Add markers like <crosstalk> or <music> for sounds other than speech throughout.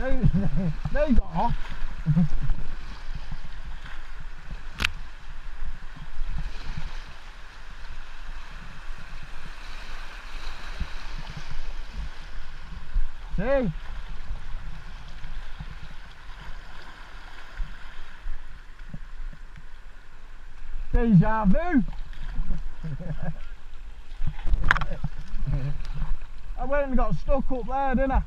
They, you got off. See? Deja vu. <laughs> I went and got stuck up there, didn't I?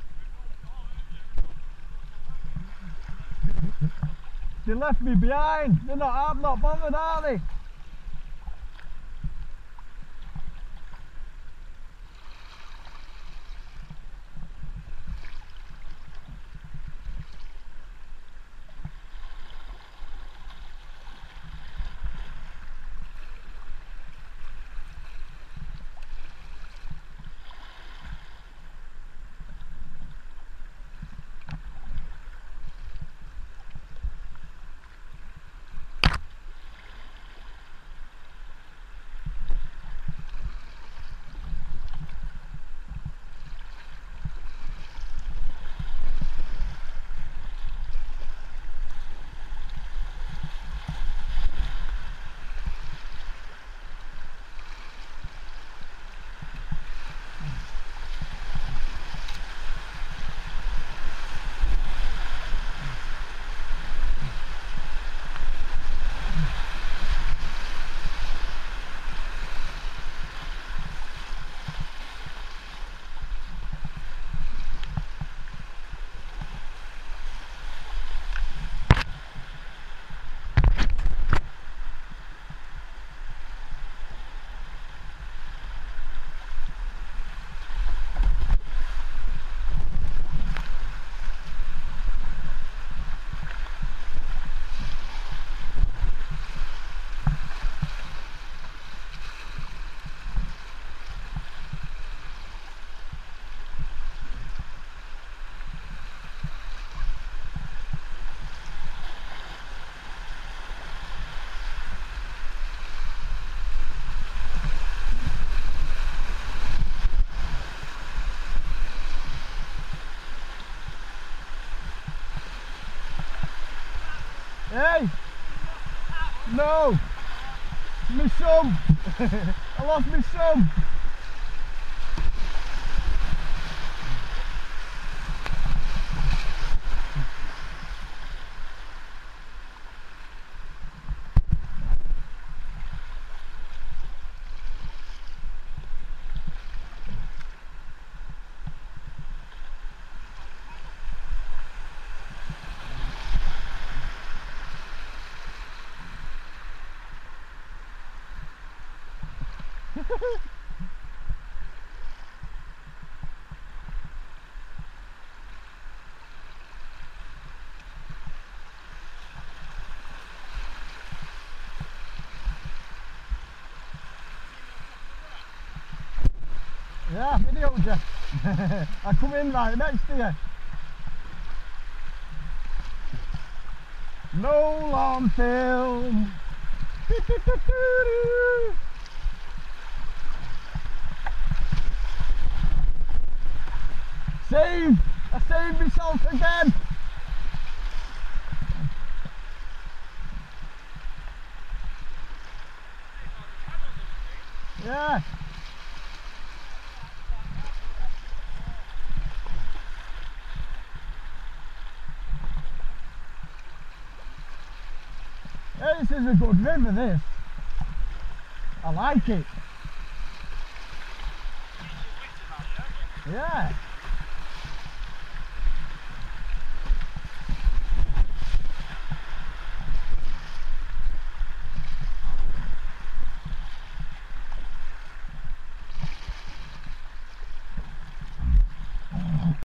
They left me behind. They're not, I'm not bothered, are they? Hey! No! My son! <laughs> I lost my son! <laughs> Yeah, videoed you. <laughs> I come in right next to you. No on film. <laughs> I saved myself again! Yeah! Yeah, this is a good river, this. I like it. Yeah.